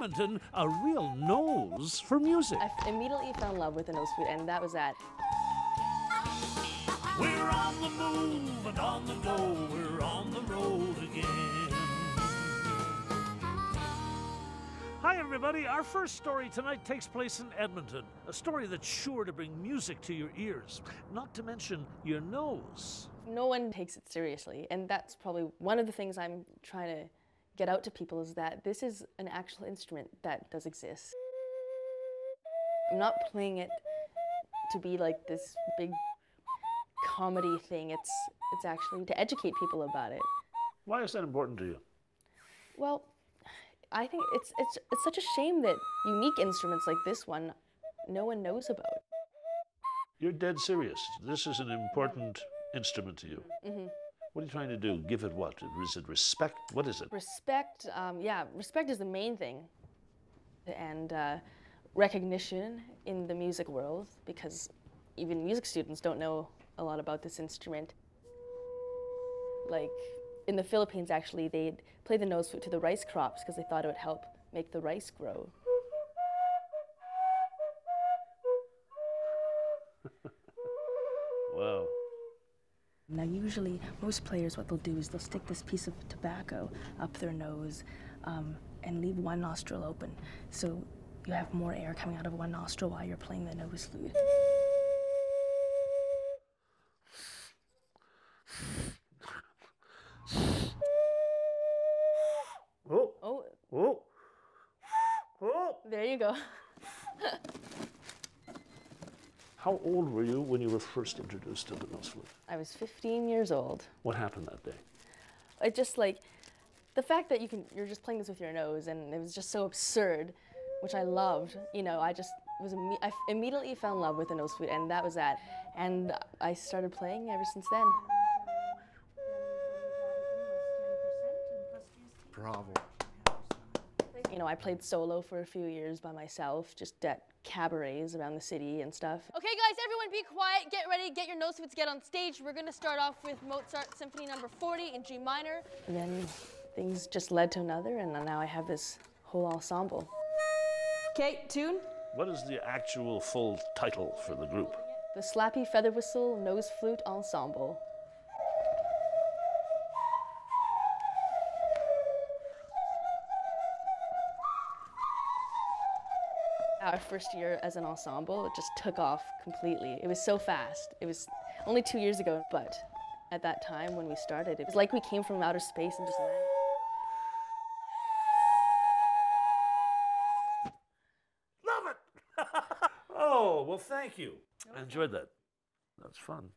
Edmonton a real nose for music. I immediately fell in love with the nose flute, and that was that. We're on the move and on the go. We're on the road again. Hi, everybody. Our first story tonight takes place in Edmonton. A story that's sure to bring music to your ears, not to mention your nose. No one takes it seriously, and that's probably one of the things I'm trying to get out to people is that this is an actual instrument that does exist. I'm not playing it to be like this big comedy thing. It's it's actually to educate people about it. Why is that important to you? Well, I think it's it's it's such a shame that unique instruments like this one no one knows about. You're dead serious. This is an important instrument to you. Mm-hmm. What are you trying to do? Give it what? Is it respect? What is it? Respect, um, yeah, respect is the main thing, and uh, recognition in the music world because even music students don't know a lot about this instrument. Like in the Philippines, actually, they'd play the nose flute to the rice crops because they thought it would help make the rice grow. Wow. Now, usually, most players, what they'll do is they'll stick this piece of tobacco up their nose um, and leave one nostril open. So you have more air coming out of one nostril while you're playing the nose flute. Oh, Oh, oh, oh. there you go. How old were you when you were first introduced to the nose flute? I was 15 years old. What happened that day? I just like the fact that you can you're just playing this with your nose and it was just so absurd, which I loved. You know, I just was imme- I f- immediately fell in love with the nose flute and that was that. And I started playing ever since then. Bravo. You know, I played solo for a few years by myself, just at cabarets around the city and stuff. Okay, guys, everyone be quiet. Get ready. Get your nose flutes. Get on stage. We're going to start off with Mozart Symphony Number 40 in G minor. And then things just led to another, and now I have this whole ensemble. Okay, tune. What is the actual full title for the group? The Slappyfeatherwhistle Nose Flute Ensemble. Our first year as an ensemble, it just took off completely. It was so fast. It was only two years ago, but at that time when we started, it was like we came from outer space and just landed. Love it! oh, well, thank you. I enjoyed that. That's fun.